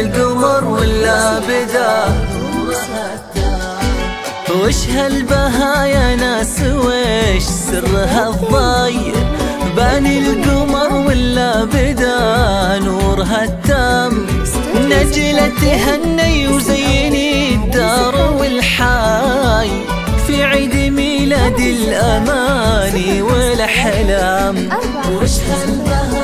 القمر ولا بدا؟ وش هالبها يا ناس وش سرها الضايع باني القمر ولا بدا؟ نورها التام نجلة تهني وزيني الدار والحاي في عيد ميلاد الأماني والأحلام. وش هالبها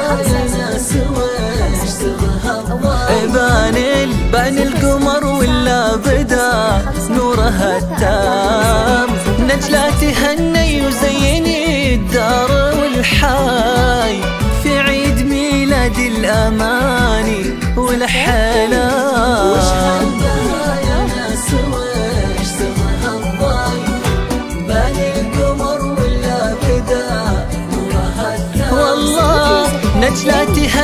بان بان القمر ولا بدا نورها التام. نجلة تهني وزيني الدار والحاي في عيد ميلاد الأماني والأحلام وش ناس؟ بان القمر ولا بدا نورها التام. والله نجلة تهني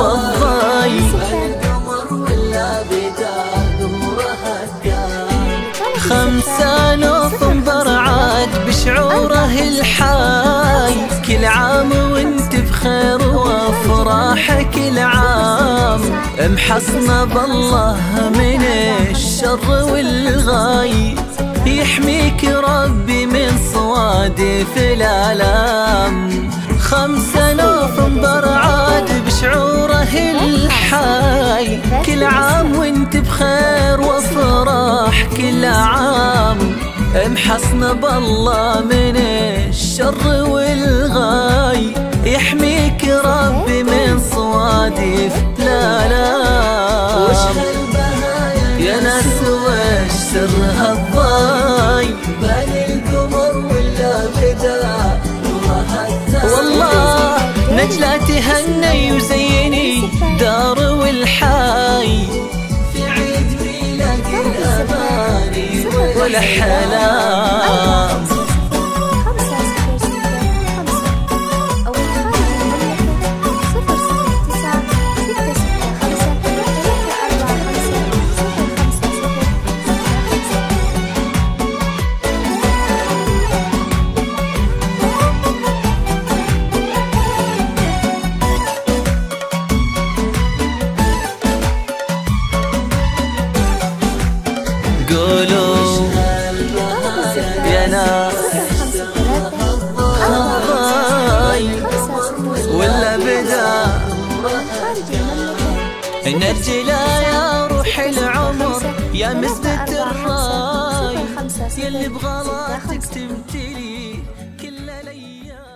طالب خمسة نوفمبر عاد بشعوره الحاي. كل عام وانت بخير وافراح كل عام محصنة بالله من الشر والغاي. يحميك ربي من صوادف الآلام. خمسة كل عام وانت بخير وافراح كل عام محصنة بالله من الشر والغاي. يحميك ربي من صوادف لا لا. يا ناس وش سرها الضاي؟ بان القمر ولا بدا والله نجلة تهني وزيني دار والحاي. في عيد ميلاد الأماني والأحلام نرجلا يا روح العمر. يا مسدة الراي يلي بغلطك تمتلي. كل الأيام.